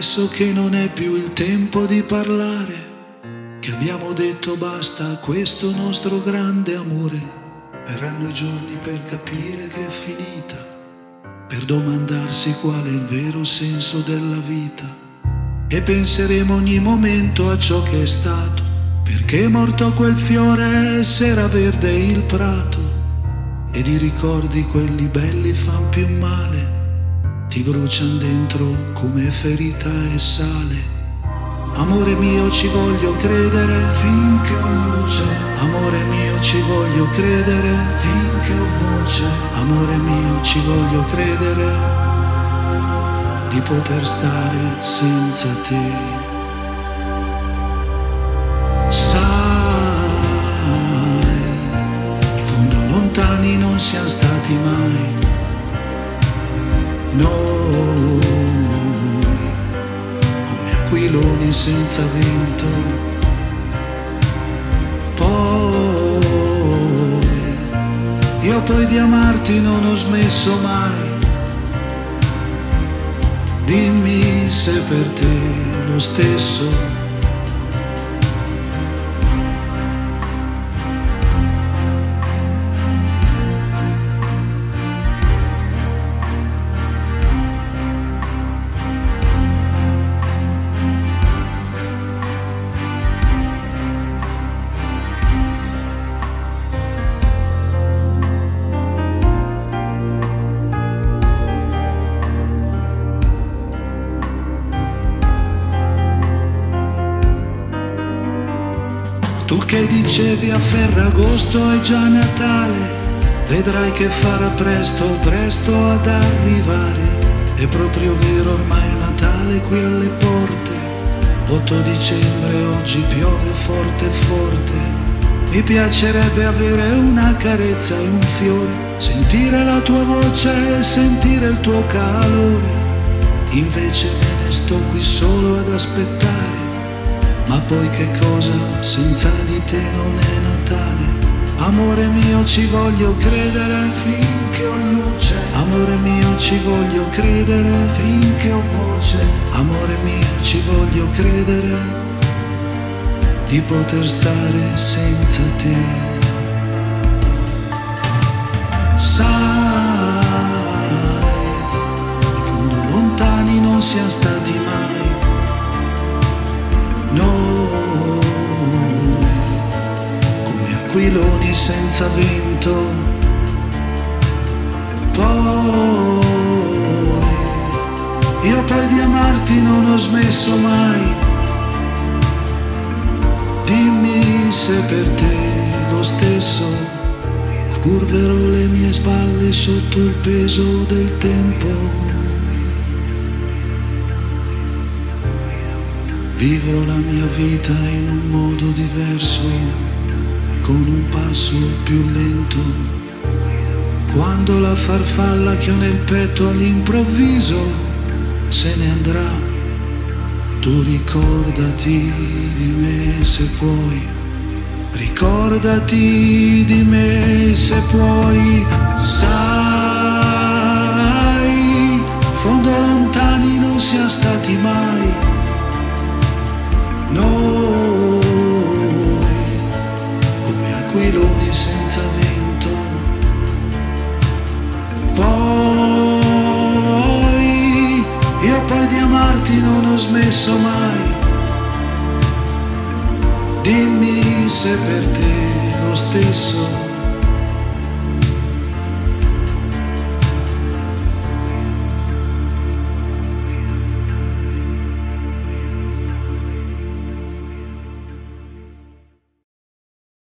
Adesso che non è più il tempo di parlare, che abbiamo detto basta a questo nostro grande amore, verranno i giorni per capire che è finita, per domandarsi qual è il vero senso della vita. E penseremo ogni momento a ciò che è stato, perché è morto quel fiore e s'era verde il prato, ed i ricordi quelli belli fan più male ti brucian dentro come ferita e sale. Amore mio ci voglio credere finché ho luce, amore mio ci voglio credere finché ho voce, amore mio ci voglio credere di poter stare senza te. Sai, in fondo lontani non siamo stati mai noi, come aquiloni senza vento. Poi, io poi di amarti non ho smesso mai. Dimmi se per te lo stesso. Che dicevi a Ferragosto è già Natale, vedrai che farà presto, presto ad arrivare. È proprio vero ormai il Natale qui alle porte. 8 dicembre oggi piove forte forte. Mi piacerebbe avere una carezza e un fiore, sentire la tua voce e sentire il tuo calore. Invece me ne sto qui solo ad aspettare poi che cosa senza di te non è Natale? Amore mio ci voglio credere finché ho luce. Amore mio ci voglio credere finché ho voce. Amore mio ci voglio credere di poter stare senza te. Sai, in fondo lontani non siamo stati aquiloni senza vento. Poi, io poi di amarti non ho smesso mai. Dimmi se per te lo stesso. Curverò le mie spalle sotto il peso del tempo. Vivrò la mia vita in un modo diverso, con un passo più lento. Quando la farfalla che ho nel petto all'improvviso se ne andrà, tu ricordati di me se puoi, ricordati di me se puoi, sai, amarti non ho smesso mai. Dimmi se per te lo stesso